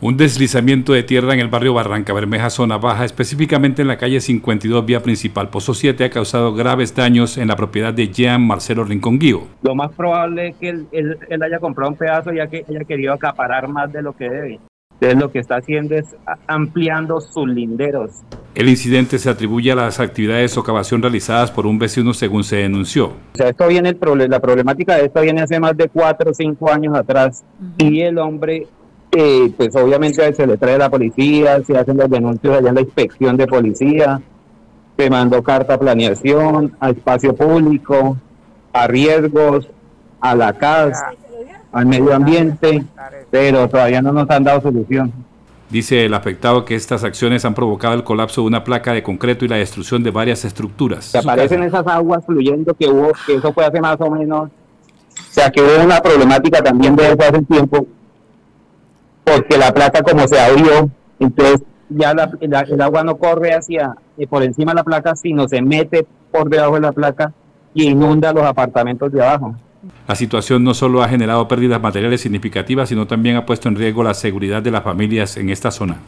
Un deslizamiento de tierra en el barrio Barranca Bermeja, zona baja, específicamente en la calle 52, vía principal Pozo 7, ha causado graves daños en la propiedad de Jean Marcelo Rincón Guío. Lo más probable es que él, haya comprado un pedazo ya que haya querido acaparar más de lo que debe. Entonces lo que está haciendo es ampliando sus linderos. El incidente se atribuye a las actividades de socavación realizadas por un vecino según se denunció. O sea, esto viene el la problemática de esto viene hace más de cuatro o cinco años atrás y el hombre eh, pues obviamente se le trae a la policía, se hacen los denuncios allá en la inspección de policía, se mandó carta a planeación, a espacio público, a riesgos, a la casa, al medio ambiente, pero todavía no nos han dado solución. Dice el afectado que estas acciones han provocado el colapso de una placa de concreto y la destrucción de varias estructuras. Se aparecen esas aguas fluyendo que hubo, que eso fue hace más o menos, o sea que hubo una problemática también de eso hace tiempo, porque la placa como se abrió, entonces ya el agua no corre hacia eh, por encima de la placa, sino se mete por debajo de la placa y inunda los apartamentos de abajo. La situación no solo ha generado pérdidas materiales significativas, sino también ha puesto en riesgo la seguridad de las familias en esta zona.